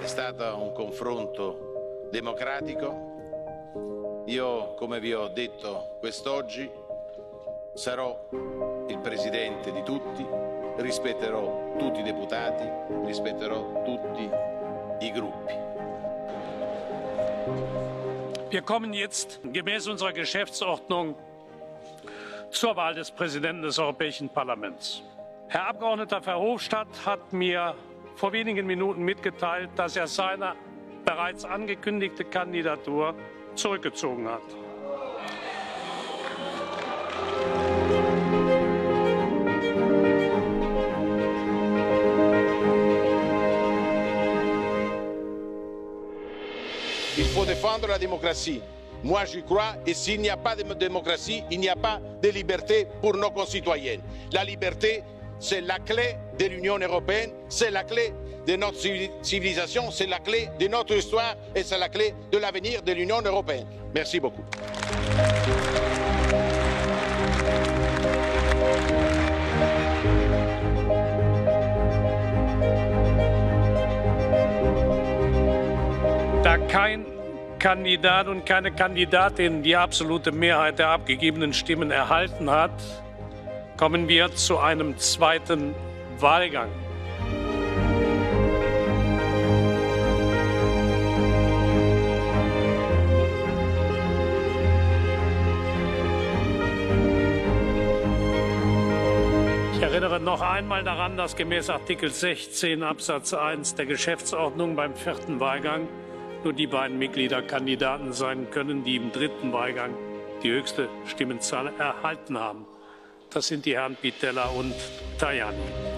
È stato un confronto democratico. Io, come vi ho detto quest'oggi, sarò il presidente di tutti, rispetterò tutti i deputati, rispetterò tutti i gruppi. Wir kommen jetzt gemäß unserer Geschäftsordnung zur Wahl des Präsidenten des Europäischen Parlaments. Herr Abgeordneter Verhofstadt hat mir vor wenigen Minuten mitgeteilt, dass er seine bereits angekündigte Kandidatur zurückgezogen hat. Il faut défendre la démocratie. Moi, j'y crois, et s'il n'y a pas de démocratie, il n'y a pas de liberté pour nos concitoyens. La liberté, c'est la clé de l'Union européenne, c'est la clé de notre civilisation, c'est la clé de notre histoire et c'est la clé de l'avenir de l'Union européenne. Merci beaucoup. Da kein Kandidat und keine Kandidatin die absolute Mehrheit der abgegebenen Stimmen erhalten hat, kommen wir zu einem zweiten Wahlgang. Ich erinnere noch einmal daran, dass gemäß Artikel 16 Absatz 1 der Geschäftsordnung beim vierten Wahlgang nur die beiden Mitglieder Kandidaten sein können, die im dritten Wahlgang die höchste Stimmenzahl erhalten haben. Das sind die Herren Pitella und Tajani.